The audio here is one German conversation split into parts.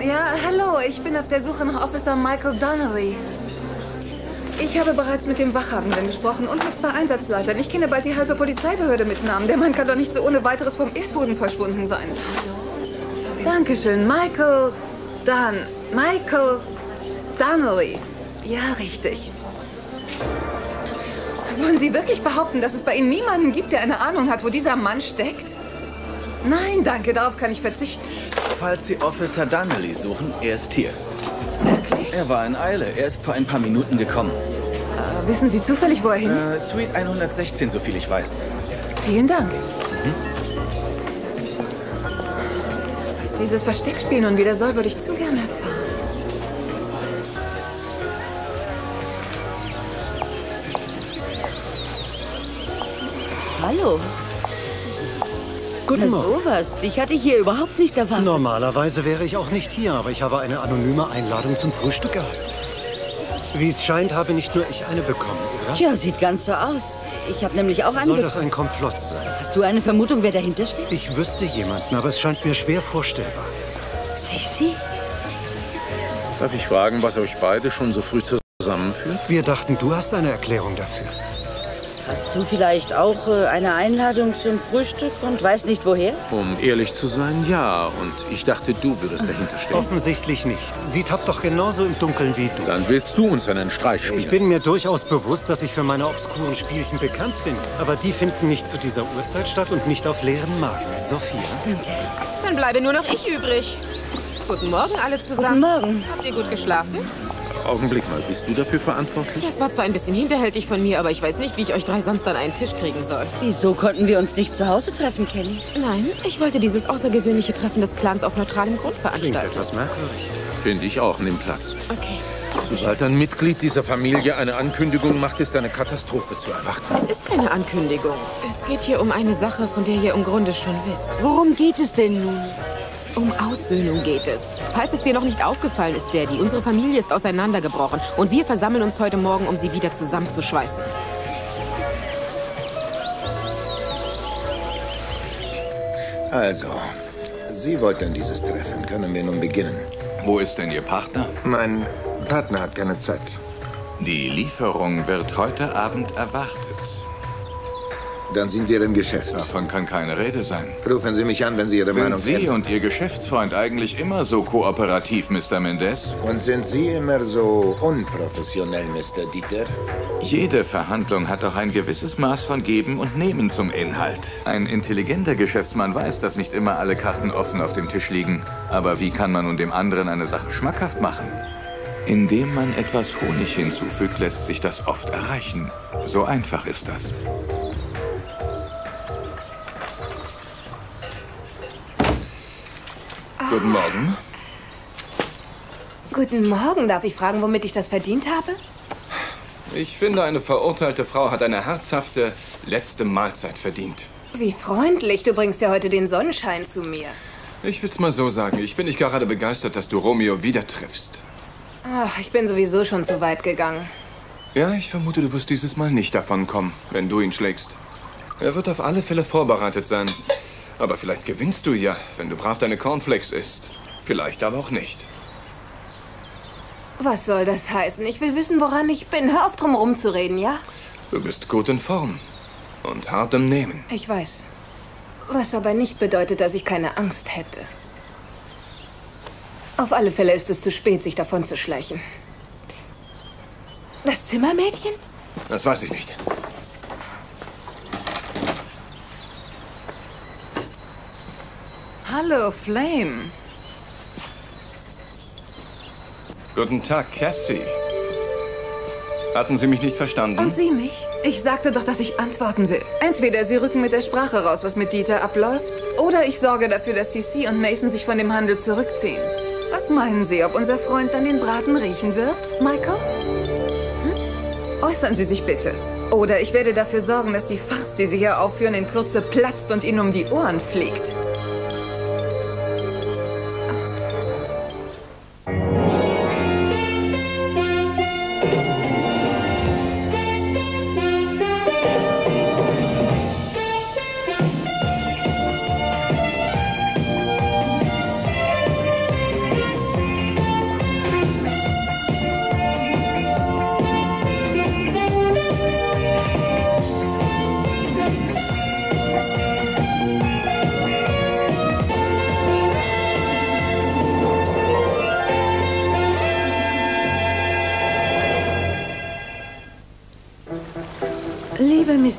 Ja, hallo. Ich bin auf der Suche nach Officer Michael Donnelly. Ich habe bereits mit dem Wachhabenden gesprochen und mit zwei Einsatzleitern. Ich kenne bald die halbe Polizeibehörde mit Namen. Der Mann kann doch nicht so ohne weiteres vom Erdboden verschwunden sein. Dankeschön. Michael Dunn. Michael Donnelly. Ja, richtig. Wollen Sie wirklich behaupten, dass es bei Ihnen niemanden gibt, der eine Ahnung hat, wo dieser Mann steckt? Nein, danke, darauf kann ich verzichten. Falls Sie Officer Donnelly suchen, er ist hier. Wirklich? Er war in Eile. Er ist vor ein paar Minuten gekommen. Äh, wissen Sie zufällig, wo er hin ist? Äh, Suite 116, soviel ich weiß. Vielen Dank. Was dieses Versteckspiel nun wieder soll, würde ich zu gerne erfahren. Hallo. Guten Na Morgen. sowas. Dich hatte ich hier überhaupt nicht erwartet. Normalerweise wäre ich auch nicht hier, aber ich habe eine anonyme Einladung zum Frühstück erhalten. Wie es scheint, habe nicht nur ich eine bekommen, oder? Tja, sieht ganz so aus. Ich habe nämlich auch eine. Soll das ein Komplott sein? Hast du eine Vermutung, wer dahinter steht? Ich wüsste jemanden, aber es scheint mir schwer vorstellbar. Sisi? Darf ich fragen, was euch beide schon so früh zusammenführt? Wir dachten, du hast eine Erklärung dafür. Hast du vielleicht auch äh, eine Einladung zum Frühstück und weißt nicht woher? Um ehrlich zu sein, ja. Und ich dachte, du würdest dahinter stehen. Offensichtlich nicht. Sie tappt doch genauso im Dunkeln wie du. Dann willst du uns einen Streich spielen. Ich bin mir durchaus bewusst, dass ich für meine obskuren Spielchen bekannt bin. Aber die finden nicht zu dieser Uhrzeit statt und nicht auf leeren Magen. Sophia? Danke. Dann bleibe nur noch ich übrig. Guten Morgen alle Guten zusammen. Morgen. Habt ihr gut geschlafen? Augenblick mal, bist du dafür verantwortlich? Das war zwar ein bisschen hinterhältig von mir, aber ich weiß nicht, wie ich euch drei sonst an einen Tisch kriegen soll. Wieso konnten wir uns nicht zu Hause treffen, Kelly? Nein, ich wollte dieses außergewöhnliche Treffen des Clans auf neutralem Grund Klingt veranstalten. etwas merkwürdig. Finde ich auch, nimm Platz. Okay. Sobald ein Mitglied dieser Familie eine Ankündigung macht, ist eine Katastrophe zu erwarten. Es ist keine Ankündigung. Es geht hier um eine Sache, von der ihr im Grunde schon wisst. Worum geht es denn nun? Um Aussöhnung geht es. Falls es dir noch nicht aufgefallen ist, Daddy, unsere Familie ist auseinandergebrochen und wir versammeln uns heute Morgen, um sie wieder zusammenzuschweißen. Also, Sie wollten dieses Treffen. Können wir nun beginnen? Wo ist denn Ihr Partner? Mein Partner hat keine Zeit. Die Lieferung wird heute Abend erwartet. Dann sind wir im Geschäft. Davon kann keine Rede sein. Rufen Sie mich an, wenn Sie Ihre Sind Meinung Sie ändern. und Ihr Geschäftsfreund eigentlich immer so kooperativ, Mr. Mendez? Und sind Sie immer so unprofessionell, Mr. Dieter? Jede Verhandlung hat doch ein gewisses Maß von Geben und Nehmen zum Inhalt. Ein intelligenter Geschäftsmann weiß, dass nicht immer alle Karten offen auf dem Tisch liegen. Aber wie kann man nun dem anderen eine Sache schmackhaft machen? Indem man etwas Honig hinzufügt, lässt sich das oft erreichen. So einfach ist das. Guten Morgen. Guten Morgen. Darf ich fragen, womit ich das verdient habe? Ich finde, eine verurteilte Frau hat eine herzhafte letzte Mahlzeit verdient. Wie freundlich. Du bringst ja heute den Sonnenschein zu mir. Ich will's mal so sagen, ich bin nicht gerade begeistert, dass du Romeo wieder triffst. Ach, ich bin sowieso schon zu weit gegangen. Ja, ich vermute, du wirst dieses Mal nicht davon kommen, wenn du ihn schlägst. Er wird auf alle Fälle vorbereitet sein. Aber vielleicht gewinnst du ja, wenn du brav deine Cornflakes isst. Vielleicht aber auch nicht. Was soll das heißen? Ich will wissen, woran ich bin. Hör auf, drum rumzureden, ja? Du bist gut in Form. Und hart im Nehmen. Ich weiß. Was aber nicht bedeutet, dass ich keine Angst hätte. Auf alle Fälle ist es zu spät, sich davon zu schleichen. Das Zimmermädchen? Das weiß ich nicht. Hallo, Flame. Guten Tag, Cassie. Hatten Sie mich nicht verstanden? Und Sie mich? Ich sagte doch, dass ich antworten will. Entweder Sie rücken mit der Sprache raus, was mit Dieter abläuft, oder ich sorge dafür, dass CC und Mason sich von dem Handel zurückziehen. Was meinen Sie, ob unser Freund dann den Braten riechen wird, Michael? Hm? Äußern Sie sich bitte. Oder ich werde dafür sorgen, dass die Farce, die Sie hier aufführen, in Kürze platzt und Ihnen um die Ohren fliegt.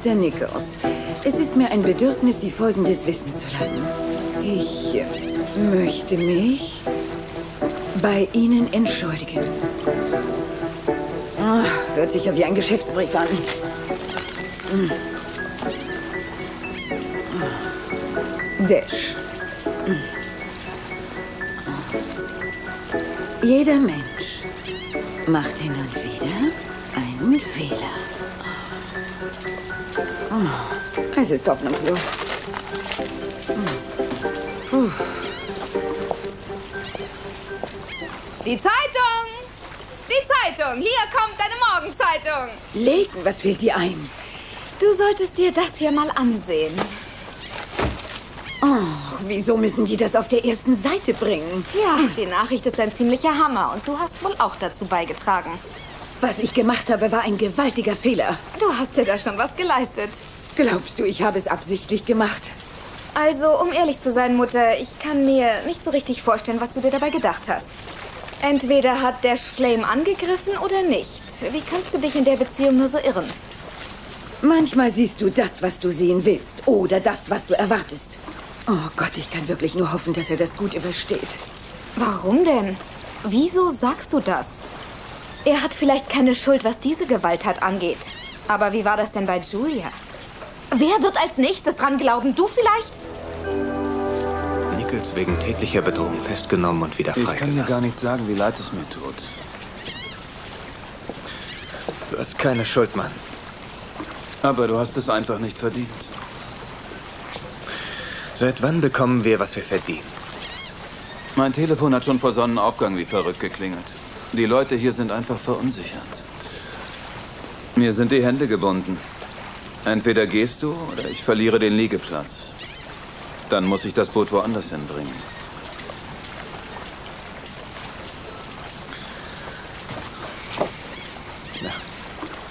Mr. Nichols, es ist mir ein Bedürfnis, Sie Folgendes wissen zu lassen. Ich möchte mich bei Ihnen entschuldigen. Ah, hört sich ja wie ein Geschäftsbrief an. Ah. Dash. Hm. Jeder Mensch macht hin und es ist hoffnungslos. Puh. Die Zeitung! Die Zeitung! Hier kommt deine Morgenzeitung! Legen, was fällt dir ein? Du solltest dir das hier mal ansehen. Oh, wieso müssen die das auf der ersten Seite bringen? Tja, die Nachricht ist ein ziemlicher Hammer und du hast wohl auch dazu beigetragen. Was ich gemacht habe, war ein gewaltiger Fehler. Du hast dir da schon was geleistet. Glaubst du, ich habe es absichtlich gemacht? Also, um ehrlich zu sein, Mutter, ich kann mir nicht so richtig vorstellen, was du dir dabei gedacht hast. Entweder hat Dash Flame angegriffen oder nicht. Wie kannst du dich in der Beziehung nur so irren? Manchmal siehst du das, was du sehen willst, oder das, was du erwartest. Oh Gott, ich kann wirklich nur hoffen, dass er das gut übersteht. Warum denn? Wieso sagst du das? Er hat vielleicht keine Schuld, was diese Gewalttat angeht. Aber wie war das denn bei Julia? Wer wird als nächstes dran glauben? Du vielleicht? Nichols wegen tätlicher Bedrohung festgenommen und wieder freigelassen. Ich kann dir gar nicht sagen, wie leid es mir tut. Du hast keine Schuld, Mann. Aber du hast es einfach nicht verdient. Seit wann bekommen wir, was wir verdienen? Mein Telefon hat schon vor Sonnenaufgang wie verrückt geklingelt. Die Leute hier sind einfach verunsichert. Mir sind die Hände gebunden. Entweder gehst du oder ich verliere den Liegeplatz. Dann muss ich das Boot woanders hinbringen. Na,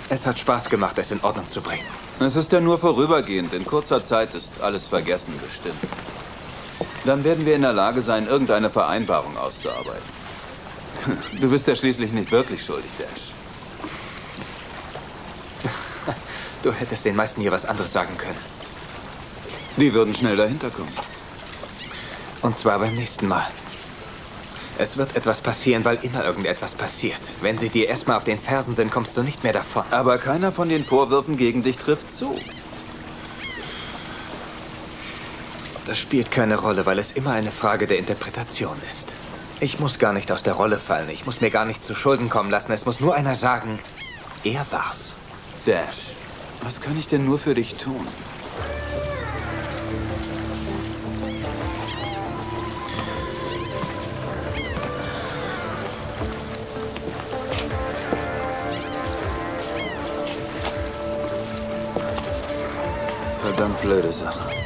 es hat Spaß gemacht, es in Ordnung zu bringen. Es ist ja nur vorübergehend. In kurzer Zeit ist alles vergessen bestimmt. Dann werden wir in der Lage sein, irgendeine Vereinbarung auszuarbeiten. Du bist ja schließlich nicht wirklich schuldig, Dash. Du hättest den meisten hier was anderes sagen können. Die würden schnell dahinter kommen. Und zwar beim nächsten Mal. Es wird etwas passieren, weil immer irgendetwas passiert. Wenn sie dir erstmal auf den Fersen sind, kommst du nicht mehr davon. Aber keiner von den Vorwürfen gegen dich trifft zu. Das spielt keine Rolle, weil es immer eine Frage der Interpretation ist. Ich muss gar nicht aus der Rolle fallen. Ich muss mir gar nicht zu Schulden kommen lassen. Es muss nur einer sagen, er war's. Dash, was kann ich denn nur für dich tun? Verdammt blöde Sache.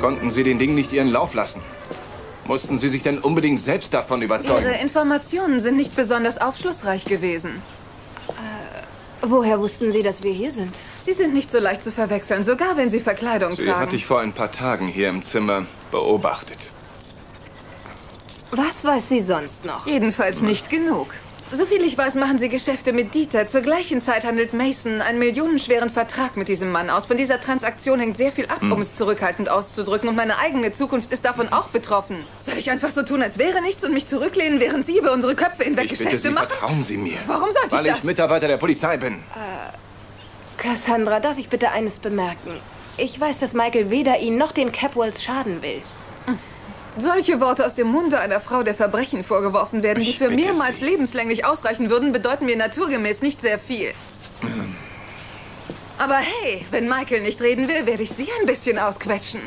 Konnten Sie den Ding nicht Ihren Lauf lassen? Mussten Sie sich denn unbedingt selbst davon überzeugen? Ihre Informationen sind nicht besonders aufschlussreich gewesen. Äh, woher wussten Sie, dass wir hier sind? Sie sind nicht so leicht zu verwechseln, sogar wenn Sie Verkleidung Sie tragen. hatte ich vor ein paar Tagen hier im Zimmer beobachtet. Was weiß sie sonst noch? Jedenfalls nicht genug. Soviel ich weiß, machen Sie Geschäfte mit Dieter. Zur gleichen Zeit handelt Mason einen millionenschweren Vertrag mit diesem Mann aus. Von dieser Transaktion hängt sehr viel ab, Hm. um es zurückhaltend auszudrücken. Und meine eigene Zukunft ist davon auch betroffen. Soll ich einfach so tun, als wäre nichts und mich zurücklehnen, während Sie über unsere Köpfe hinweg Ich bitte Geschäfte Sie, machen? vertrauen Sie mir. Warum sollte Weil ich ich das? Mitarbeiter der Polizei bin. Cassandra, darf ich bitte eines bemerken? Ich weiß, dass Michael weder Ihnen noch den Capwells schaden will. Solche Worte aus dem Munde einer Frau, der Verbrechen vorgeworfen werden, die für mehrmals lebenslänglich ausreichen würden, bedeuten mir naturgemäß nicht sehr viel. Aber hey, wenn Michael nicht reden will, werde ich Sie ein bisschen ausquetschen.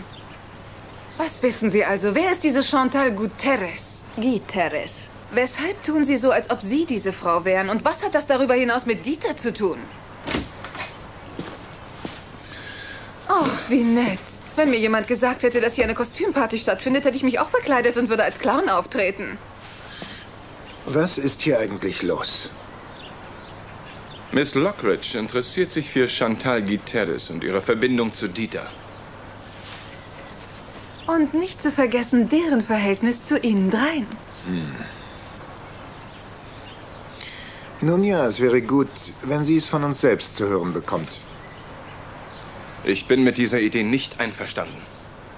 Was wissen Sie also? Wer ist diese Chantal Guterres? Guterres. Weshalb tun Sie so, als ob Sie diese Frau wären? Und was hat das darüber hinaus mit Dieter zu tun? Oh, wie nett. Wenn mir jemand gesagt hätte, dass hier eine Kostümparty stattfindet, hätte ich mich auch verkleidet und würde als Clown auftreten. Was ist hier eigentlich los? Miss Lockridge interessiert sich für Chantal Guterres und ihre Verbindung zu Dieter. Und nicht zu vergessen deren Verhältnis zu Ihnen dreien. Hm. Nun ja, es wäre gut, wenn sie es von uns selbst zu hören bekommt. Ich bin mit dieser Idee nicht einverstanden.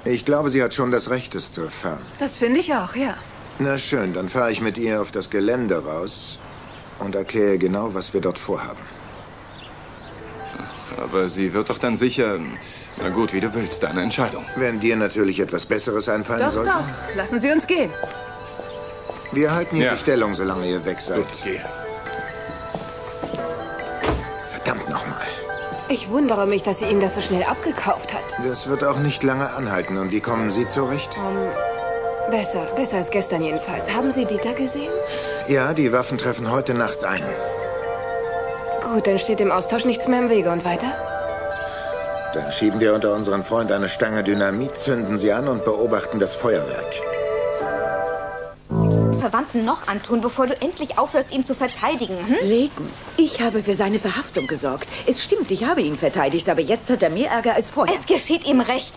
Ich glaube, sie hat schon das Recht, es zu erfahren. Das finde ich auch, ja. Na schön, dann fahre ich mit ihr auf das Gelände raus und erkläre genau, was wir dort vorhaben. Aber sie wird doch dann sicher... Na gut, wie du willst, deine Entscheidung. Wenn dir natürlich etwas Besseres einfallen Doch, sollte. doch. Lassen Sie uns gehen. Wir halten hier Ja. die Stellung, solange ihr weg seid. Gut, gehe. Verdammt nochmal. Ich wundere mich, dass sie ihm das so schnell abgekauft hat. Das wird auch nicht lange anhalten. Und wie kommen Sie zurecht? Um, besser, besser als gestern jedenfalls. Haben Sie Dieter gesehen? Ja, die Waffen treffen heute Nacht ein. Gut, dann steht dem Austausch nichts mehr im Wege. Und weiter? Dann schieben wir unter unseren Freund eine Stange Dynamit, zünden sie an und beobachten das Feuerwerk. Verwandten noch antun, bevor du endlich aufhörst, ihn zu verteidigen. Hm? Legen, ich habe für seine Verhaftung gesorgt. Es stimmt, ich habe ihn verteidigt, aber jetzt hat er mehr Ärger als vorher. Es geschieht ihm recht.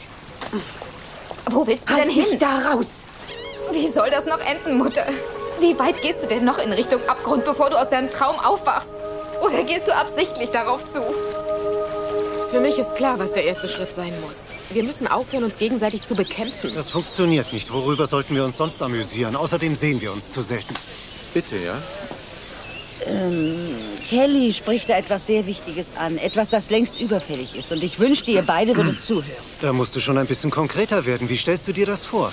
Wo willst du Halt denn dich hin? da raus! Wie soll das noch enden, Mutter? Wie weit gehst du denn noch in Richtung Abgrund, bevor du aus deinem Traum aufwachst? Oder gehst du absichtlich darauf zu? Für mich ist klar, was der erste Schritt sein muss. Wir müssen aufhören, uns gegenseitig zu bekämpfen. Das funktioniert nicht. Worüber sollten wir uns sonst amüsieren? Außerdem sehen wir uns zu selten. Bitte, ja? Ähm, Kelly spricht da etwas sehr Wichtiges an. Etwas, das längst überfällig ist. Und ich wünschte, ihr beide würdet zuhören. Da musst du schon ein bisschen konkreter werden. Wie stellst du dir das vor?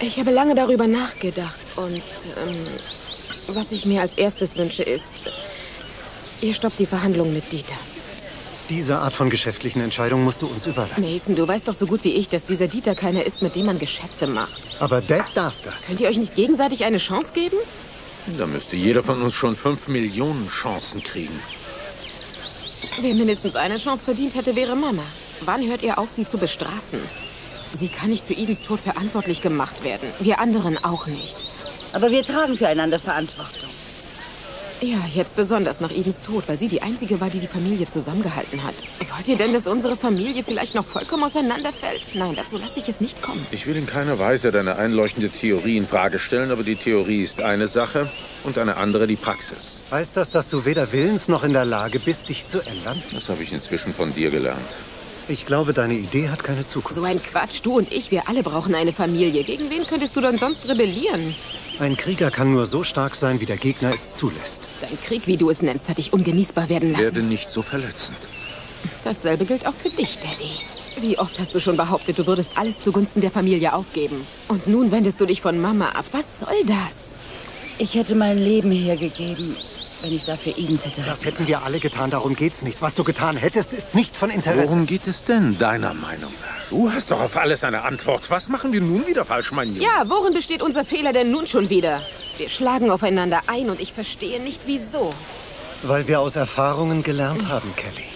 Ich habe lange darüber nachgedacht und ähm, was ich mir als erstes wünsche ist, ihr stoppt die Verhandlungen mit Dieter. Diese Art von geschäftlichen Entscheidungen musst du uns überlassen. Mason, du weißt doch so gut wie ich, dass dieser Dieter keiner ist, mit dem man Geschäfte macht. Aber Dad darf das. Könnt ihr euch nicht gegenseitig eine Chance geben? Da müsste jeder von uns schon fünf Millionen Chancen kriegen. Wer mindestens eine Chance verdient hätte, wäre Mama. Wann hört ihr auf, sie zu bestrafen? Sie kann nicht für Edens Tod verantwortlich gemacht werden. Wir anderen auch nicht. Aber wir tragen füreinander Verantwortung. Ja, jetzt besonders nach Edens Tod, weil sie die Einzige war, die die Familie zusammengehalten hat. Wollt ihr denn, dass unsere Familie vielleicht noch vollkommen auseinanderfällt? Nein, dazu lasse ich es nicht kommen. Ich will in keiner Weise deine einleuchtende Theorie in Frage stellen, aber die Theorie ist eine Sache und eine andere die Praxis. Heißt das, dass du weder willens noch in der Lage bist, dich zu ändern? Das habe ich inzwischen von dir gelernt. Ich glaube, deine Idee hat keine Zukunft. So ein Quatsch. Du und ich, wir alle brauchen eine Familie. Gegen wen könntest du denn sonst rebellieren? Ein Krieger kann nur so stark sein, wie der Gegner es zulässt. Dein Krieg, wie du es nennst, hat dich ungenießbar werden lassen. Werde nicht so verletzend. Dasselbe gilt auch für dich, Daddy. Wie oft hast du schon behauptet, du würdest alles zugunsten der Familie aufgeben? Und nun wendest du dich von Mama ab. Was soll das? Ich hätte mein Leben hergegeben, wenn ich dafür Edens hätte. Das hätten wir alle getan, darum geht's nicht. Was du getan hättest, ist nicht von Interesse. Worum geht es denn, deiner Meinung nach? Du hast doch auf alles eine Antwort. Was machen wir nun wieder falsch, mein Junge? Ja, worin besteht unser Fehler denn nun schon wieder? Wir schlagen aufeinander ein und ich verstehe nicht, wieso. Weil wir aus Erfahrungen gelernt haben, Kelly.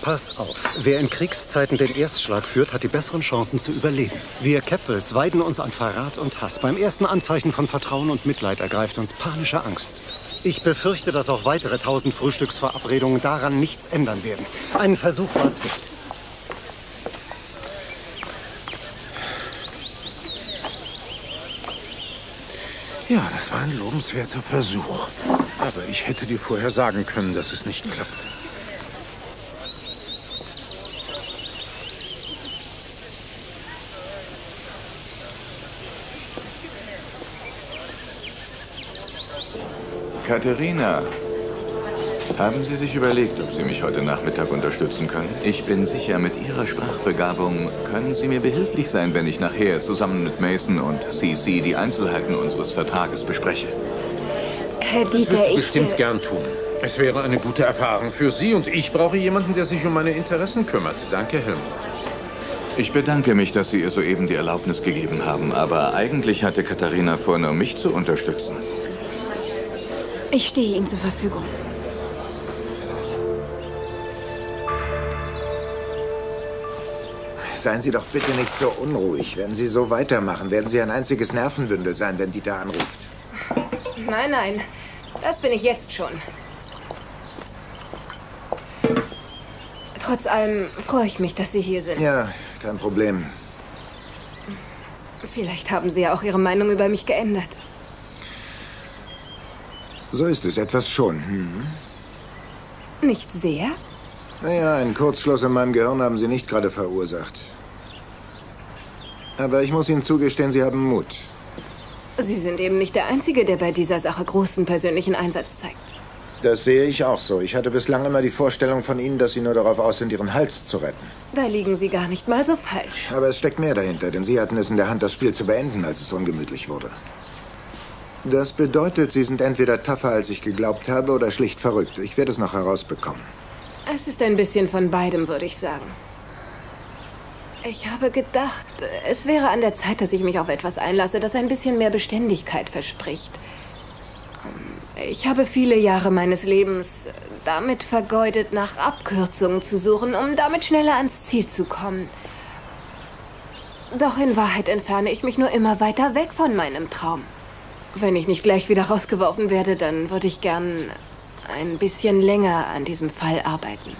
Pass auf, wer in Kriegszeiten den Erstschlag führt, hat die besseren Chancen zu überleben. Wir Capwells weiden uns an Verrat und Hass. Beim ersten Anzeichen von Vertrauen und Mitleid ergreift uns panische Angst. Ich befürchte, dass auch weitere tausend Frühstücksverabredungen daran nichts ändern werden. Ein Versuch war es wert. Ja, das war ein lobenswerter Versuch. Aber ich hätte dir vorher sagen können, dass es nicht klappt. Katharina, haben Sie sich überlegt, ob Sie mich heute Nachmittag unterstützen können? Ich bin sicher, mit Ihrer Sprachbegabung können Sie mir behilflich sein, wenn ich nachher zusammen mit Mason und CC die Einzelheiten unseres Vertrages bespreche. Herr Das Dieter, wird sie ich... bestimmt äh, gern tun. Es wäre eine gute Erfahrung für Sie und ich brauche jemanden, der sich um meine Interessen kümmert. Danke, Helmut. Ich bedanke mich, dass Sie ihr soeben die Erlaubnis gegeben haben, aber eigentlich hatte Katharina vor, nur mich zu unterstützen. Ich stehe Ihnen zur Verfügung. Seien Sie doch bitte nicht so unruhig. Wenn Sie so weitermachen, werden Sie ein einziges Nervenbündel sein, wenn Dieter anruft. Nein, nein. Das bin ich jetzt schon. Trotz allem freue ich mich, dass Sie hier sind. Ja, kein Problem. Vielleicht haben Sie ja auch Ihre Meinung über mich geändert. So ist es etwas schon. Hm? Nicht sehr? Naja, einen Kurzschluss in meinem Gehirn haben Sie nicht gerade verursacht. Aber ich muss Ihnen zugestehen, Sie haben Mut. Sie sind eben nicht der Einzige, der bei dieser Sache großen persönlichen Einsatz zeigt. Das sehe ich auch so. Ich hatte bislang immer die Vorstellung von Ihnen, dass Sie nur darauf aus sind, Ihren Hals zu retten. Da liegen Sie gar nicht mal so falsch. Aber es steckt mehr dahinter, denn Sie hatten es in der Hand, das Spiel zu beenden, als es ungemütlich wurde. Das bedeutet, Sie sind entweder tougher, als ich geglaubt habe, oder schlicht verrückt. Ich werde es noch herausbekommen. Es ist ein bisschen von beidem, würde ich sagen. Ich habe gedacht, es wäre an der Zeit, dass ich mich auf etwas einlasse, das ein bisschen mehr Beständigkeit verspricht. Ähm, Ich habe viele Jahre meines Lebens damit vergeudet, nach Abkürzungen zu suchen, um damit schneller ans Ziel zu kommen. Doch in Wahrheit entferne ich mich nur immer weiter weg von meinem Traum. Wenn ich nicht gleich wieder rausgeworfen werde, dann würde ich gern ein bisschen länger an diesem Fall arbeiten.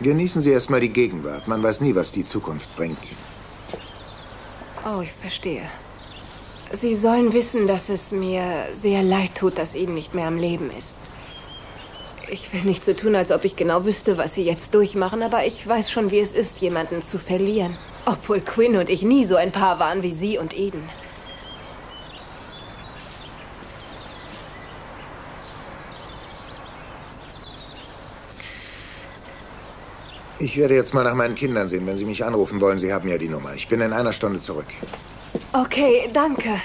Genießen Sie erstmal die Gegenwart. Man weiß nie, was die Zukunft bringt. Oh, ich verstehe. Sie sollen wissen, dass es mir sehr leid tut, dass Ihnen nicht mehr am Leben ist. Ich will nicht so tun, als ob ich genau wüsste, was Sie jetzt durchmachen, aber ich weiß schon, wie es ist, jemanden zu verlieren. Obwohl Quinn und ich nie so ein Paar waren wie Sie und Eden. Ich werde jetzt mal nach meinen Kindern sehen. Wenn Sie mich anrufen wollen, Sie haben ja die Nummer. Ich bin in einer Stunde zurück. Okay, danke.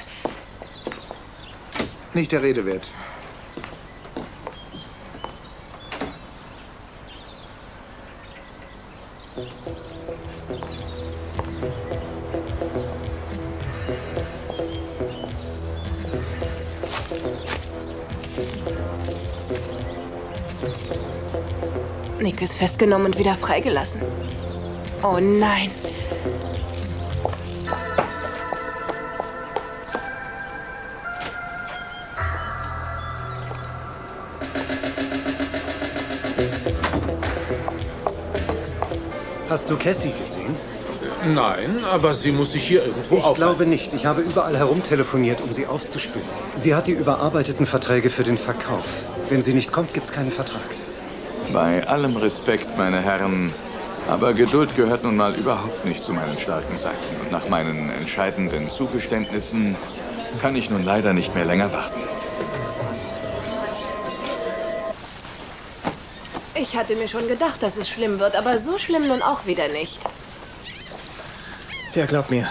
Nicht der Rede wert. Nichols festgenommen und wieder freigelassen. Oh nein. Hast du Cassie gesehen? Nein, aber sie muss sich hier irgendwo Ich aufhalten. glaube nicht. Ich habe überall herumtelefoniert, um sie aufzuspüren. Sie hat die überarbeiteten Verträge für den Verkauf. Wenn sie nicht kommt, gibt's keinen Vertrag. Bei allem Respekt, meine Herren, aber Geduld gehört nun mal überhaupt nicht zu meinen starken Seiten. Und nach meinen entscheidenden Zugeständnissen kann ich nun leider nicht mehr länger warten. Ich hatte mir schon gedacht, dass es schlimm wird, aber so schlimm nun auch wieder nicht. Tja, glaub mir.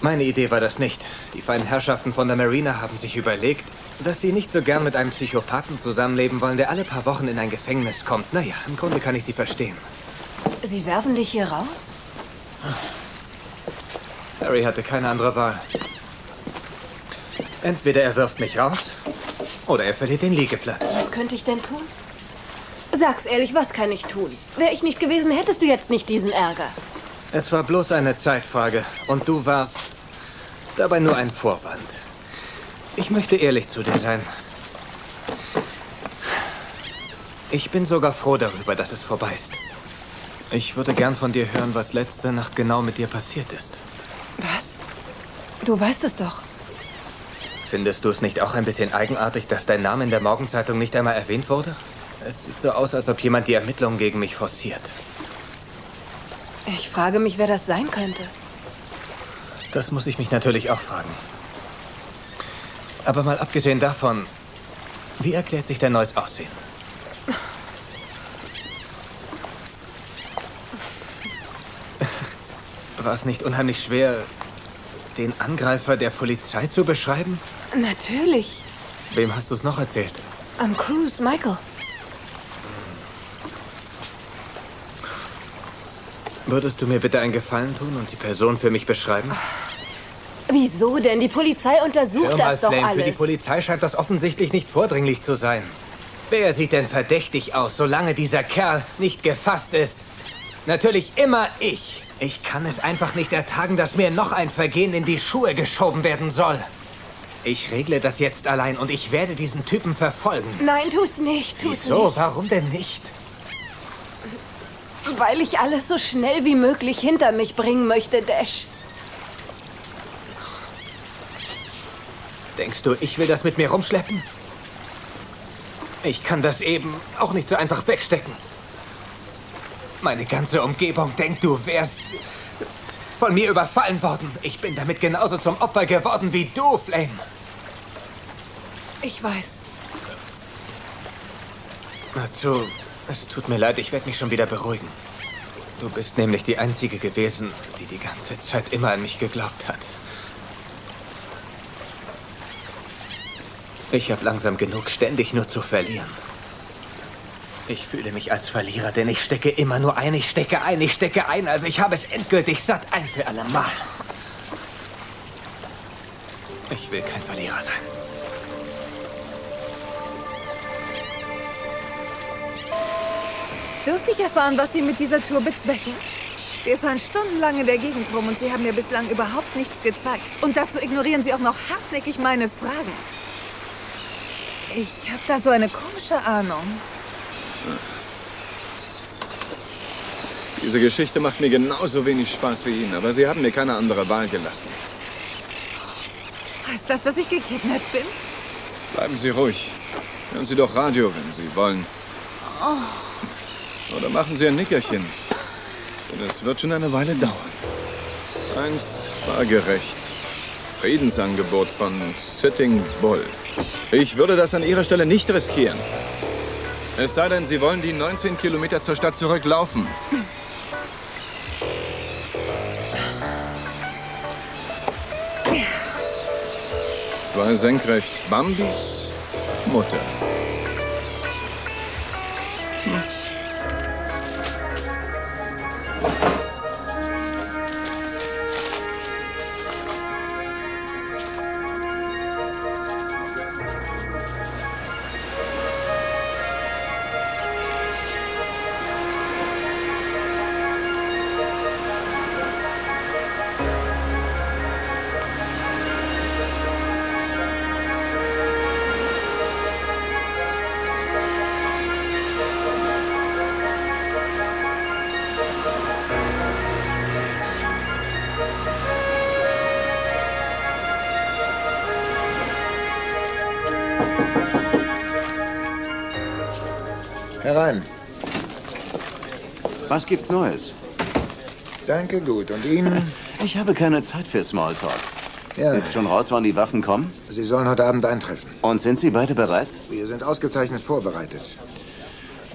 Meine Idee war das nicht. Die feinen Herrschaften von der Marina haben sich überlegt, dass sie nicht so gern mit einem Psychopathen zusammenleben wollen, der alle paar Wochen in ein Gefängnis kommt. Naja, im Grunde kann ich sie verstehen. Sie werfen dich hier raus? Harry hatte keine andere Wahl. Entweder er wirft mich raus oder er verliert den Liegeplatz. Was könnte ich denn tun? Sag's ehrlich, was kann ich tun? Wäre ich nicht gewesen, hättest du jetzt nicht diesen Ärger. Es war bloß eine Zeitfrage und du warst dabei nur ein Vorwand. Ich möchte ehrlich zu dir sein. Ich bin sogar froh darüber, dass es vorbei ist. Ich würde gern von dir hören, was letzte Nacht genau mit dir passiert ist. Was? Du weißt es doch. Findest du es nicht auch ein bisschen eigenartig, dass dein Name in der Morgenzeitung nicht einmal erwähnt wurde? Es sieht so aus, als ob jemand die Ermittlungen gegen mich forciert. Ich frage mich, wer das sein könnte. Das muss ich mich natürlich auch fragen. Aber mal abgesehen davon, wie erklärt sich dein neues Aussehen? War es nicht unheimlich schwer, den Angreifer der Polizei zu beschreiben? Natürlich. Wem hast du es noch erzählt? Am Cruise, Michael. Würdest du mir bitte einen Gefallen tun und die Person für mich beschreiben? Wieso denn? Die Polizei untersucht Hör mal, das doch Flame, alles. für die Polizei scheint das offensichtlich nicht vordringlich zu sein. Wer sieht denn verdächtig aus, solange dieser Kerl nicht gefasst ist? Natürlich immer ich. Ich kann es einfach nicht ertragen, dass mir noch ein Vergehen in die Schuhe geschoben werden soll. Ich regle das jetzt allein und ich werde diesen Typen verfolgen. Nein, tu's nicht. Tu's Wieso? nicht. Warum denn nicht? Weil ich alles so schnell wie möglich hinter mich bringen möchte, Dash. Denkst du, ich will das mit mir rumschleppen? Ich kann das eben auch nicht so einfach wegstecken. Meine ganze Umgebung denkt, du wärst von mir überfallen worden. Ich bin damit genauso zum Opfer geworden wie du, Flame. Ich weiß. Na zu, es tut mir leid, ich werde mich schon wieder beruhigen. Du bist nämlich die Einzige gewesen, die die ganze Zeit immer an mich geglaubt hat. Ich habe langsam genug, ständig nur zu verlieren. Ich fühle mich als Verlierer, denn ich stecke immer nur ein, ich stecke ein, ich stecke ein, also ich habe es endgültig satt, ein für alle Mal. Ich will kein Verlierer sein. Dürfte ich erfahren, was Sie mit dieser Tour bezwecken? Wir fahren stundenlang in der Gegend rum und Sie haben mir bislang überhaupt nichts gezeigt. Und dazu ignorieren Sie auch noch hartnäckig meine Fragen. Ich habe da so eine komische Ahnung. Diese Geschichte macht mir genauso wenig Spaß wie Ihnen, aber Sie haben mir keine andere Wahl gelassen. Heißt das, dass ich gekidnappt bin? Bleiben Sie ruhig. Hören Sie doch Radio, wenn Sie wollen. Oh, Oder machen Sie ein Nickerchen. Denn es wird schon eine Weile dauern. Eins war gerecht. Friedensangebot von Sitting Bull. Ich würde das an Ihrer Stelle nicht riskieren. Es sei denn, Sie wollen die 19 Kilometer zur Stadt zurücklaufen. Zwei senkrecht Bambis Mutter. Was gibt's Neues? Danke, gut. Und Ihnen? Ich habe keine Zeit für Smalltalk. Ja. Ist schon raus, wann die Waffen kommen? Sie sollen heute Abend eintreffen. Und sind Sie beide bereit? Wir sind ausgezeichnet vorbereitet.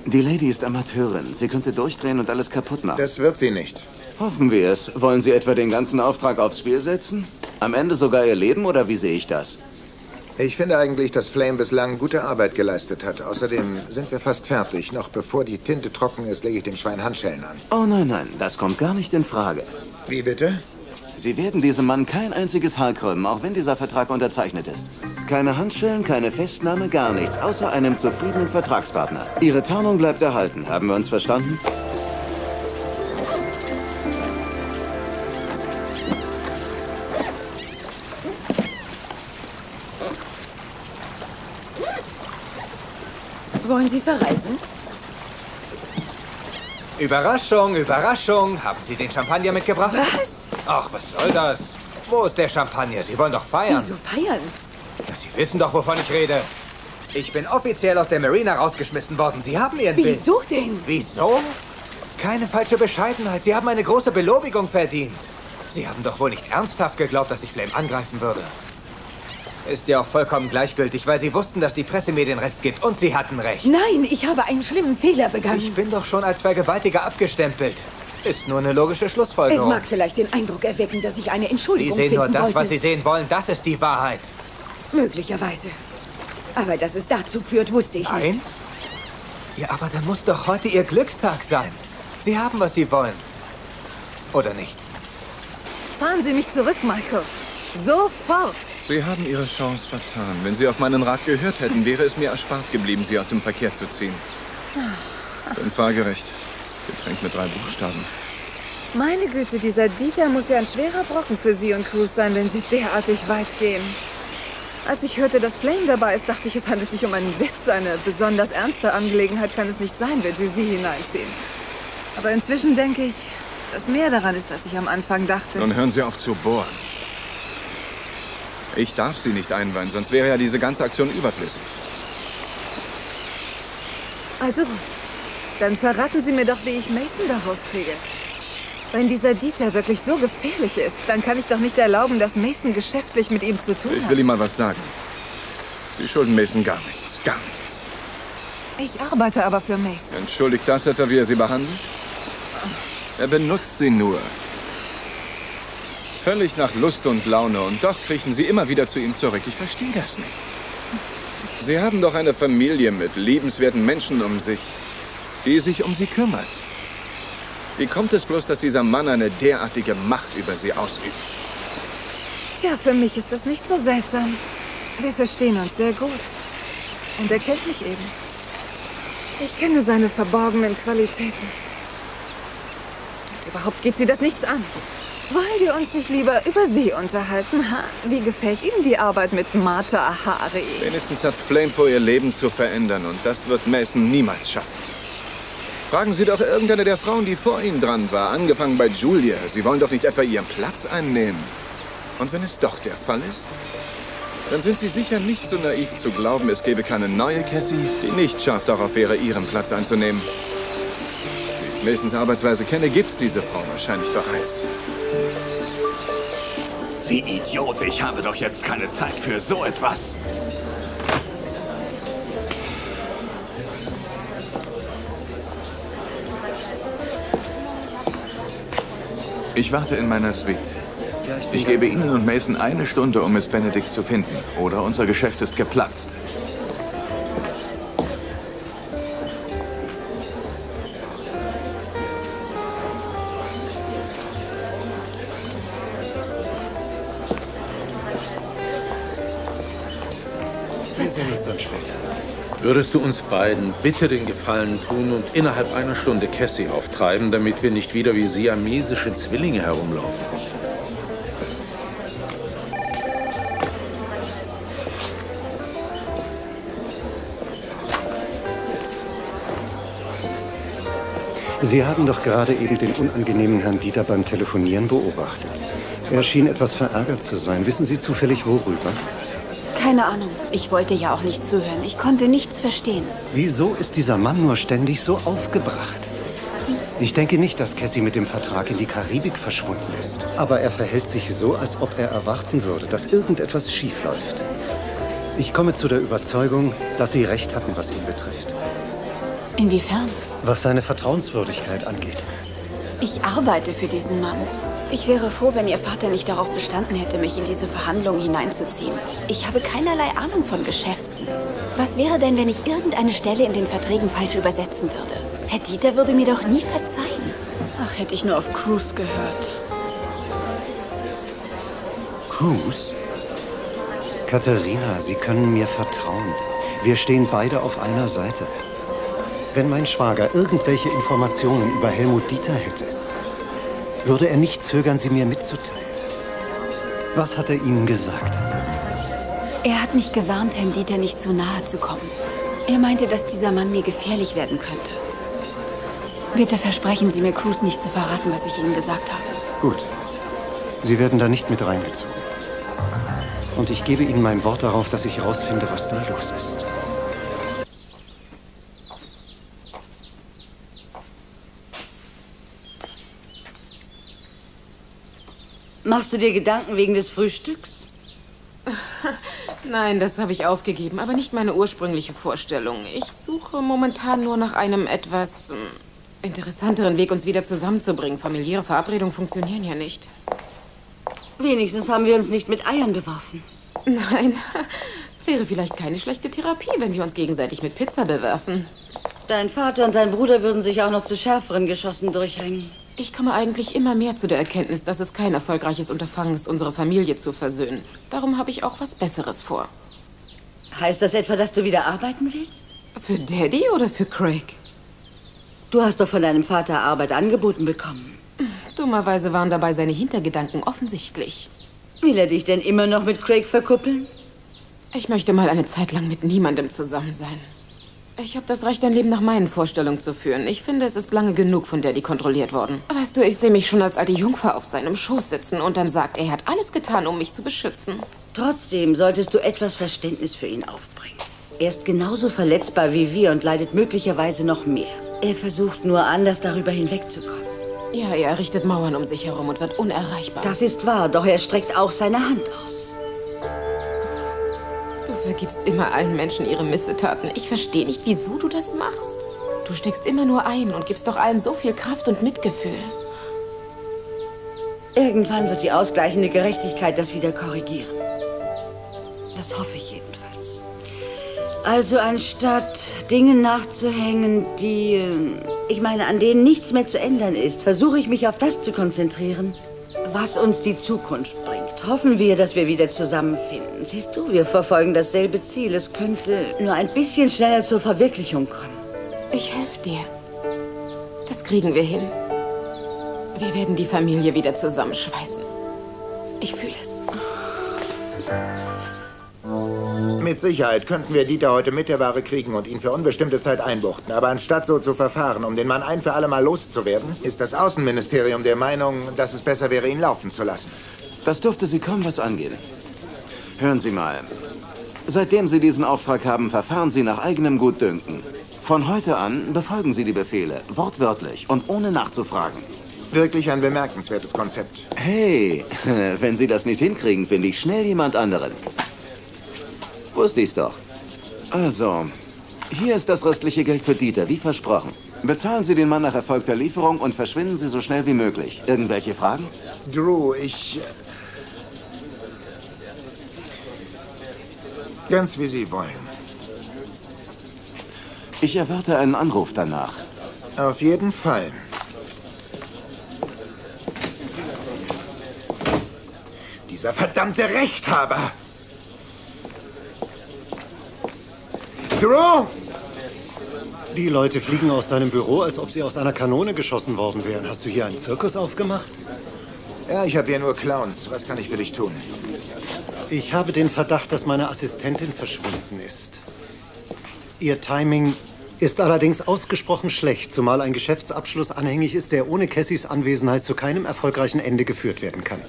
Die Lady ist Amateurin. Sie könnte durchdrehen und alles kaputt machen. Das wird sie nicht. Hoffen wir es. Wollen Sie etwa den ganzen Auftrag aufs Spiel setzen? Am Ende sogar Ihr Leben oder wie sehe ich das? Ich finde eigentlich, dass Flame bislang gute Arbeit geleistet hat. Außerdem sind wir fast fertig. Noch bevor die Tinte trocken ist, lege ich dem Schwein Handschellen an. Oh nein, nein, das kommt gar nicht in Frage. Wie bitte? Sie werden diesem Mann kein einziges Haar krümmen, auch wenn dieser Vertrag unterzeichnet ist. Keine Handschellen, keine Festnahme, gar nichts, außer einem zufriedenen Vertragspartner. Ihre Tarnung bleibt erhalten. Haben wir uns verstanden? Wollen Sie verreisen? Überraschung, Überraschung. Haben Sie den Champagner mitgebracht? Was? Ach, was soll das? Wo ist der Champagner? Sie wollen doch feiern. Wieso feiern? Na, Sie wissen doch, wovon ich rede. Ich bin offiziell aus der Marina rausgeschmissen worden. Sie haben Ihren Bild. Wieso denn? Wieso? Keine falsche Bescheidenheit. Sie haben eine große Belobigung verdient. Sie haben doch wohl nicht ernsthaft geglaubt, dass ich Flame angreifen würde. Ist ja auch vollkommen gleichgültig, weil Sie wussten, dass die Presse mir den Rest gibt. Und Sie hatten recht. Nein, ich habe einen schlimmen Fehler begangen. Ich bin doch schon als Vergewaltiger abgestempelt. Ist nur eine logische Es Schlussfolgerung. mag vielleicht den Eindruck erwecken, dass ich eine Sie Entschuldigung sehen nur finden das, wollte. was Sie sehen wollen. Das ist die Wahrheit. Möglicherweise. Aber dass es dazu führt, wusste ich Nein? nicht. Ja, aber dann muss doch heute Ihr Glückstag sein. Sie haben, was Sie wollen. Oder nicht? Fahren Sie mich zurück, Michael. Sofort. Sie haben Ihre Chance vertan. Wenn Sie auf meinen Rat gehört hätten, wäre es mir erspart geblieben, Sie aus dem Verkehr zu ziehen. Fünf waagerecht. Getränk mit drei Buchstaben. Meine Güte, dieser Dieter muss ja ein schwerer Brocken für Sie und Cruz sein, wenn Sie derartig weit gehen. Als ich hörte, dass Flame dabei ist, dachte ich, es handelt sich um einen Witz. Eine besonders ernste Angelegenheit kann es nicht sein, wenn Sie sie hineinziehen. Aber inzwischen denke ich, dass mehr daran ist, als ich am Anfang dachte. Nun hören Sie auf zu bohren. Ich darf Sie nicht einweihen, sonst wäre ja diese ganze Aktion überflüssig. Also gut. Dann verraten Sie mir doch, wie ich Mason da rauskriege. Wenn dieser Dieter wirklich so gefährlich ist, dann kann ich doch nicht erlauben, dass Mason geschäftlich mit ihm zu tun Ich hat. will Ihnen mal was sagen. Sie schulden Mason gar nichts. Gar nichts. Ich arbeite aber für Mason. Entschuldigt das etwa, wie er Sie behandelt? Er benutzt Sie nur. Völlig nach Lust und Laune. Und doch kriechen Sie immer wieder zu ihm zurück. Ich verstehe das nicht. Sie haben doch eine Familie mit liebenswerten Menschen um sich, die sich um Sie kümmert. Wie kommt es bloß, dass dieser Mann eine derartige Macht über Sie ausübt? Tja, für mich ist das nicht so seltsam. Wir verstehen uns sehr gut. Und er kennt mich eben. Ich kenne seine verborgenen Qualitäten. Und überhaupt geht sie das nichts an. Wollen wir uns nicht lieber über sie unterhalten, ha? Wie gefällt Ihnen die Arbeit mit Martha Hari? Wenigstens hat Flame vor, ihr Leben zu verändern. Und das wird Mason niemals schaffen. Fragen Sie doch irgendeine der Frauen, die vor Ihnen dran war, angefangen bei Julia. Sie wollen doch nicht etwa ihren Platz einnehmen. Und wenn es doch der Fall ist, dann sind Sie sicher nicht so naiv zu glauben, es gäbe keine neue Cassie, die nicht scharf darauf wäre, Ihren Platz einzunehmen. Masons Arbeitsweise kenne, gibt's diese Frau wahrscheinlich bereits. Sie Idiot, ich habe doch jetzt keine Zeit für so etwas. Ich warte in meiner Suite. Ich gebe Ihnen und Mason eine Stunde, um Miss Benedict zu finden. Oder unser Geschäft ist geplatzt. Würdest du uns beiden bitte den Gefallen tun und innerhalb einer Stunde Cassie auftreiben, damit wir nicht wieder wie siamesische Zwillinge herumlaufen? Sie haben doch gerade eben den unangenehmen Herrn Dieter beim Telefonieren beobachtet. Er schien etwas verärgert zu sein. Wissen Sie zufällig worüber? Keine Ahnung. Ich wollte ja auch nicht zuhören. Ich konnte nichts verstehen. Wieso ist dieser Mann nur ständig so aufgebracht? Ich denke nicht, dass Cassie mit dem Vertrag in die Karibik verschwunden ist. Aber er verhält sich so, als ob er erwarten würde, dass irgendetwas schiefläuft. Ich komme zu der Überzeugung, dass Sie recht hatten, was ihn betrifft. Inwiefern? Was seine Vertrauenswürdigkeit angeht. Ich arbeite für diesen Mann. Ich wäre froh, wenn Ihr Vater nicht darauf bestanden hätte, mich in diese Verhandlungen hineinzuziehen. Ich habe keinerlei Ahnung von Geschäften. Was wäre denn, wenn ich irgendeine Stelle in den Verträgen falsch übersetzen würde? Herr Dieter würde mir doch nie verzeihen. Ach, hätte ich nur auf Cruz gehört. Cruz? Katharina, Sie können mir vertrauen. Wir stehen beide auf einer Seite. Wenn mein Schwager irgendwelche Informationen über Helmut Dieter hätte, würde er nicht zögern, sie mir mitzuteilen. Was hat er Ihnen gesagt? Er hat mich gewarnt, Herrn Dieter nicht zu nahe zu kommen. Er meinte, dass dieser Mann mir gefährlich werden könnte. Bitte versprechen Sie mir, Cruz nicht zu verraten, was ich Ihnen gesagt habe. Gut. Sie werden da nicht mit reingezogen. Und ich gebe Ihnen mein Wort darauf, dass ich herausfinde, was da los ist. Machst du dir Gedanken wegen des Frühstücks? Nein, das habe ich aufgegeben, aber nicht meine ursprüngliche Vorstellung. Ich suche momentan nur nach einem etwas hm, interessanteren Weg, uns wieder zusammenzubringen. Familiäre Verabredungen funktionieren ja nicht. Wenigstens haben wir uns nicht mit Eiern beworfen. Nein, wäre vielleicht keine schlechte Therapie, wenn wir uns gegenseitig mit Pizza bewerfen. Dein Vater und dein Bruder würden sich auch noch zu schärferen Geschossen durchhängen. Ich komme eigentlich immer mehr zu der Erkenntnis, dass es kein erfolgreiches Unterfangen ist, unsere Familie zu versöhnen. Darum habe ich auch was Besseres vor. Heißt das etwa, dass du wieder arbeiten willst? Für Daddy oder für Craig? Du hast doch von deinem Vater Arbeit angeboten bekommen. Dummerweise waren dabei seine Hintergedanken offensichtlich. Will er dich denn immer noch mit Craig verkuppeln? Ich möchte mal eine Zeit lang mit niemandem zusammen sein. Ich habe das Recht, ein Leben nach meinen Vorstellungen zu führen. Ich finde, es ist lange genug von Daddy kontrolliert worden. Weißt du, ich sehe mich schon als alte Jungfer auf seinem Schoß sitzen und dann sagt, er hat alles getan, um mich zu beschützen. Trotzdem solltest du etwas Verständnis für ihn aufbringen. Er ist genauso verletzbar wie wir und leidet möglicherweise noch mehr. Er versucht nur anders darüber hinwegzukommen. Ja, er richtet Mauern um sich herum und wird unerreichbar. Das ist wahr, doch er streckt auch seine Hand aus. Du vergibst immer allen Menschen ihre Missetaten. Ich verstehe nicht, wieso du das machst. Du steckst immer nur ein und gibst doch allen so viel Kraft und Mitgefühl. Irgendwann wird die ausgleichende Gerechtigkeit das wieder korrigieren. Das hoffe ich jedenfalls. Also anstatt Dingen nachzuhängen, die, äh, ich meine, an denen nichts mehr zu ändern ist, versuche ich mich auf das zu konzentrieren, was uns die Zukunft bringt. Hoffen wir, dass wir wieder zusammenfinden. Siehst du, wir verfolgen dasselbe Ziel. Es könnte nur ein bisschen schneller zur Verwirklichung kommen. Ich helfe dir. Das kriegen wir hin. Wir werden die Familie wieder zusammenschweißen. Ich fühle es. Mit Sicherheit könnten wir Dieter heute mit der Ware kriegen und ihn für unbestimmte Zeit einbuchten. Aber anstatt so zu verfahren, um den Mann ein für alle Mal loszuwerden, ist das Außenministerium der Meinung, dass es besser wäre, ihn laufen zu lassen. Das dürfte Sie kaum was angehen. Hören Sie mal. Seitdem Sie diesen Auftrag haben, verfahren Sie nach eigenem Gutdünken. Von heute an befolgen Sie die Befehle, wortwörtlich und ohne nachzufragen. Wirklich ein bemerkenswertes Konzept. Hey, wenn Sie das nicht hinkriegen, finde ich schnell jemand anderen. Wusste ich's doch. Also, hier ist das restliche Geld für Dieter, wie versprochen. Bezahlen Sie den Mann nach erfolgter Lieferung und verschwinden Sie so schnell wie möglich. Irgendwelche Fragen? Drew, ich... Ganz wie Sie wollen. Ich erwarte einen Anruf danach. Auf jeden Fall. Dieser verdammte Rechthaber! Drew! Die Leute fliegen aus deinem Büro, als ob sie aus einer Kanone geschossen worden wären. Hast du hier einen Zirkus aufgemacht? Ja, ich habe hier nur Clowns. Was kann ich für dich tun? Ich habe den Verdacht, dass meine Assistentin verschwunden ist. Ihr Timing ist allerdings ausgesprochen schlecht, zumal ein Geschäftsabschluss anhängig ist, der ohne Cassys Anwesenheit zu keinem erfolgreichen Ende geführt werden kann.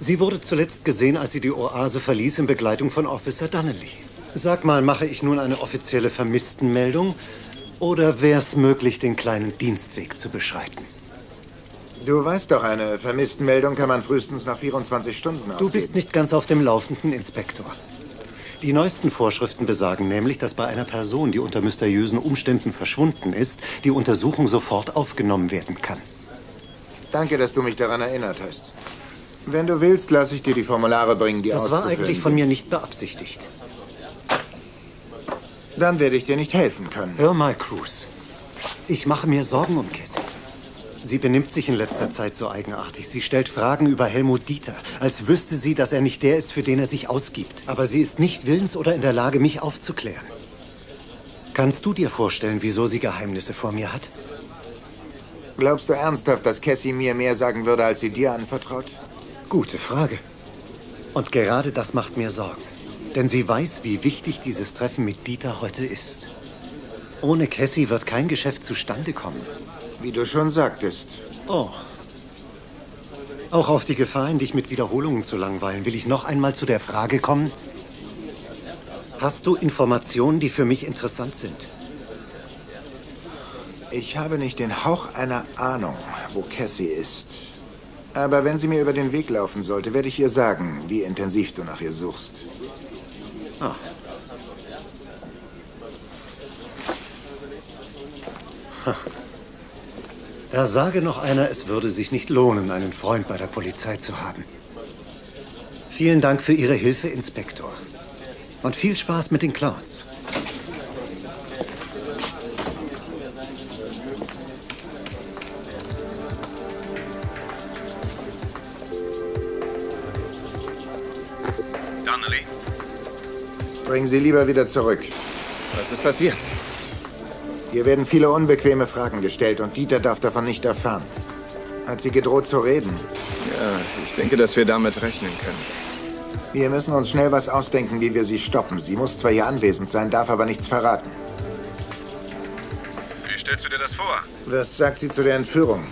Sie wurde zuletzt gesehen, als sie die Oase verließ, in Begleitung von Officer Donnelly. Sag mal, mache ich nun eine offizielle Vermisstenmeldung oder wäre es möglich, den kleinen Dienstweg zu beschreiten? Du weißt doch, eine Vermisstenmeldung kann man frühestens nach 24 Stunden aufgeben. Du bist nicht ganz auf dem Laufenden, Inspektor. Die neuesten Vorschriften besagen nämlich, dass bei einer Person, die unter mysteriösen Umständen verschwunden ist, die Untersuchung sofort aufgenommen werden kann. Danke, dass du mich daran erinnert hast. Wenn du willst, lasse ich dir die Formulare bringen, die Das auszufüllen war eigentlich von mir nicht beabsichtigt. Dann werde ich dir nicht helfen können. Hör mal, Cruz. Ich mache mir Sorgen um Cassie. Sie benimmt sich in letzter Zeit so eigenartig. Sie stellt Fragen über Helmut Dieter, als wüsste sie, dass er nicht der ist, für den er sich ausgibt. Aber sie ist nicht willens oder in der Lage, mich aufzuklären. Kannst du dir vorstellen, wieso sie Geheimnisse vor mir hat? Glaubst du ernsthaft, dass Cassie mir mehr sagen würde, als sie dir anvertraut? Gute Frage. Und gerade das macht mir Sorgen. Denn sie weiß, wie wichtig dieses Treffen mit Dieter heute ist. Ohne Cassie wird kein Geschäft zustande kommen. Wie du schon sagtest. Oh. Auch auf die Gefahr hin, dich mit Wiederholungen zu langweilen, will ich noch einmal zu der Frage kommen. Hast du Informationen, die für mich interessant sind? Ich habe nicht den Hauch einer Ahnung, wo Cassie ist. Aber wenn sie mir über den Weg laufen sollte, werde ich ihr sagen, wie intensiv du nach ihr suchst. Ha. Da sage noch einer, es würde sich nicht lohnen, einen Freund bei der Polizei zu haben. Vielen Dank für Ihre Hilfe, Inspektor. Und viel Spaß mit den Clowns. Bringen Sie lieber wieder zurück. Was ist passiert? Hier werden viele unbequeme Fragen gestellt und Dieter darf davon nicht erfahren. Hat sie gedroht zu reden? Ja, ich denke, dass wir damit rechnen können. Wir müssen uns schnell was ausdenken, wie wir sie stoppen. Sie muss zwar hier anwesend sein, darf aber nichts verraten. Wie stellst du dir das vor? Was sagt sie zu der Entführung?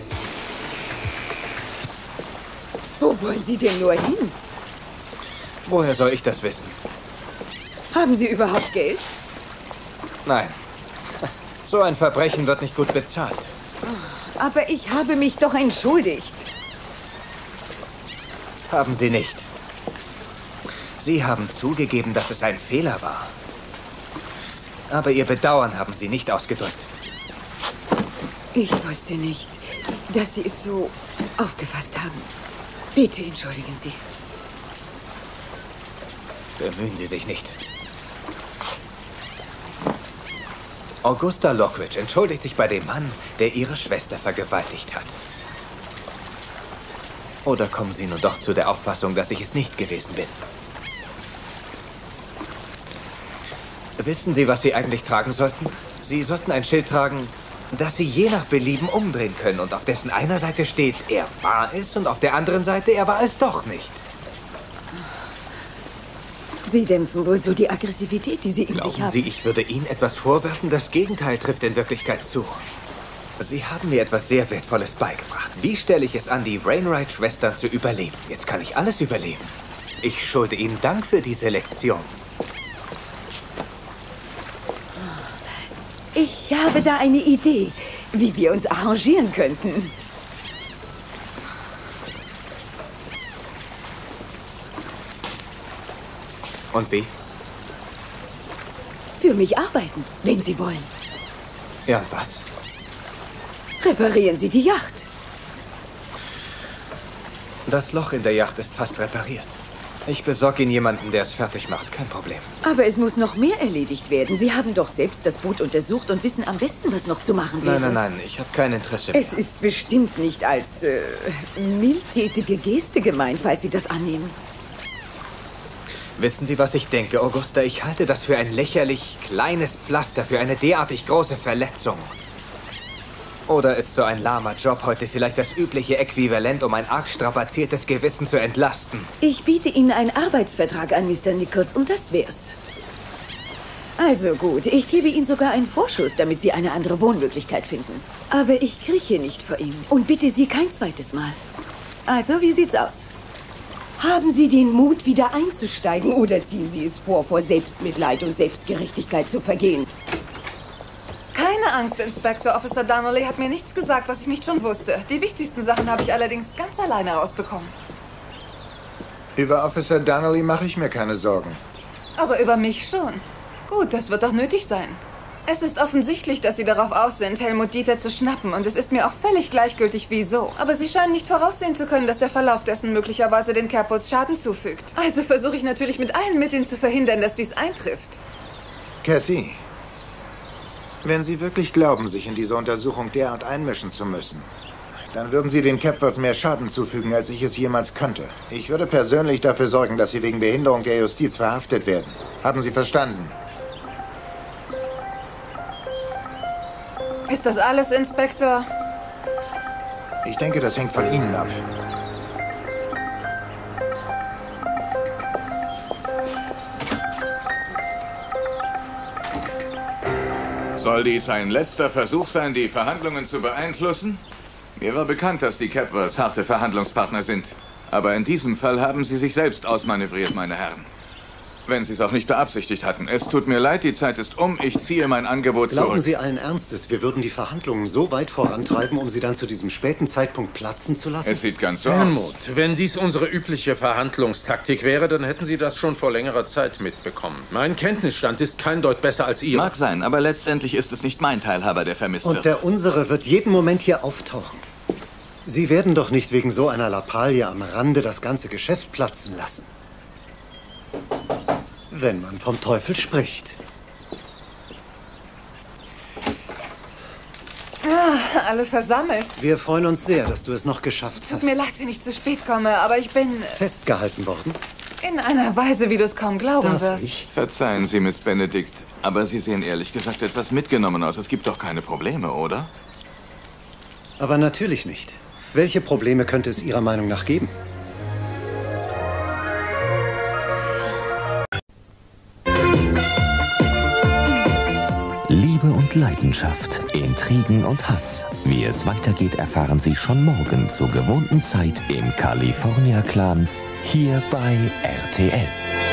Wo wollen Sie denn nur hin? Woher soll ich das wissen? Haben Sie überhaupt Geld? Nein. So ein Verbrechen wird nicht gut bezahlt. Aber ich habe mich doch entschuldigt. Haben Sie nicht. Sie haben zugegeben, dass es ein Fehler war. Aber Ihr Bedauern haben Sie nicht ausgedrückt. Ich wusste nicht, dass Sie es so aufgefasst haben. Bitte entschuldigen Sie. Bemühen Sie sich nicht. Augusta Lockridge entschuldigt sich bei dem Mann, der Ihre Schwester vergewaltigt hat. Oder kommen Sie nun doch zu der Auffassung, dass ich es nicht gewesen bin? Wissen Sie, was Sie eigentlich tragen sollten? Sie sollten ein Schild tragen, das Sie je nach Belieben umdrehen können und auf dessen einer Seite steht, er war es und auf der anderen Seite, er war es doch nicht. Sie dämpfen wohl so die Aggressivität, die Sie in sich Glauben haben. Sie, ich würde Ihnen etwas vorwerfen? Das Gegenteil trifft in Wirklichkeit zu. Sie haben mir etwas sehr Wertvolles beigebracht. Wie stelle ich es an, die Wainwright-Schwestern zu überleben? Jetzt kann ich alles überleben. Ich schulde Ihnen Dank für diese Lektion. Ich habe da eine Idee, wie wir uns arrangieren könnten. Und wie? Für mich arbeiten, wenn Sie wollen. Ja, und was? Reparieren Sie die Yacht. Das Loch in der Yacht ist fast repariert. Ich besorge Ihnen jemanden, der es fertig macht. Kein Problem. Aber es muss noch mehr erledigt werden. Sie haben doch selbst das Boot untersucht und wissen am besten, was noch zu machen wäre. Nein, nein, nein. Ich habe kein Interesse mehr. Es ist bestimmt nicht als äh, mildtätige Geste gemeint, falls Sie das annehmen. Wissen Sie, was ich denke, Augusta? Ich halte das für ein lächerlich kleines Pflaster für eine derartig große Verletzung. Oder ist so ein lahmer Job heute vielleicht das übliche Äquivalent, um ein arg strapaziertes Gewissen zu entlasten? Ich biete Ihnen einen Arbeitsvertrag an, Mr. Nichols, und das wär's. Also gut, ich gebe Ihnen sogar einen Vorschuss, damit Sie eine andere Wohnmöglichkeit finden. Aber ich krieche nicht vor Ihnen und bitte Sie kein zweites Mal. Also, wie sieht's aus? Haben Sie den Mut, wieder einzusteigen oder ziehen Sie es vor, vor Selbstmitleid und Selbstgerechtigkeit zu vergehen? Keine Angst, Inspector. Officer Donnelly hat mir nichts gesagt, was ich nicht schon wusste. Die wichtigsten Sachen habe ich allerdings ganz alleine rausbekommen. Über Officer Donnelly mache ich mir keine Sorgen. Aber über mich schon. Gut, das wird doch nötig sein. Es ist offensichtlich, dass Sie darauf aus sind, Helmut Dieter zu schnappen. Und es ist mir auch völlig gleichgültig, wieso. Aber Sie scheinen nicht voraussehen zu können, dass der Verlauf dessen möglicherweise den Capwoods Schaden zufügt. Also versuche ich natürlich mit allen Mitteln zu verhindern, dass dies eintrifft. Cassie, wenn Sie wirklich glauben, sich in diese Untersuchung derart einmischen zu müssen, dann würden Sie den Capwells mehr Schaden zufügen, als ich es jemals könnte. Ich würde persönlich dafür sorgen, dass Sie wegen Behinderung der Justiz verhaftet werden. Haben Sie verstanden? Ist das alles, Inspektor? Ich denke, das hängt von Ihnen ab. Soll dies ein letzter Versuch sein, die Verhandlungen zu beeinflussen? Mir war bekannt, dass die Capwells harte Verhandlungspartner sind. Aber in diesem Fall haben sie sich selbst ausmanövriert, meine Herren. Wenn sie es auch nicht beabsichtigt hatten. Es tut mir leid, die Zeit ist um. Ich ziehe mein Angebot Glauben zurück. Sie allen Ernstes, wir würden die Verhandlungen so weit vorantreiben, um sie dann zu diesem späten Zeitpunkt platzen zu lassen? Es sieht ganz so Helmut, aus. wenn dies unsere übliche Verhandlungstaktik wäre, dann hätten Sie das schon vor längerer Zeit mitbekommen. Mein Kenntnisstand ist kein Deut besser als Ihr. Mag sein, aber letztendlich ist es nicht mein Teilhaber, der vermisst Und wird. der unsere wird jeden Moment hier auftauchen. Sie werden doch nicht wegen so einer Lappalie am Rande das ganze Geschäft platzen lassen. Wenn man vom Teufel spricht. Ah, alle versammelt. Wir freuen uns sehr, dass du es noch geschafft Tut hast. mir leid, wenn ich zu spät komme, aber ich bin... Festgehalten worden? In einer Weise, wie du es kaum glauben wirst. Verzeihen Sie, Miss Benedict, aber Sie sehen ehrlich gesagt etwas mitgenommen aus. Es gibt doch keine Probleme, oder? Aber natürlich nicht. Welche Probleme könnte es Ihrer Meinung nach geben? Und Leidenschaft, Intrigen und Hass. Wie es weitergeht, erfahren Sie schon morgen zur gewohnten Zeit im California Clan hier bei RTL.